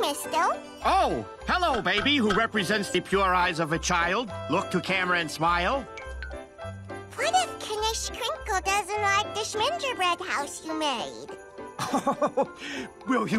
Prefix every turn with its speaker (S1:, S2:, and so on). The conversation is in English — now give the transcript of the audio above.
S1: mister.
S2: Oh, hello, baby, who represents the pure eyes of a child. Look to camera and smile.
S1: What if Knish Crinkle doesn't like the gingerbread house you made?
S2: Will you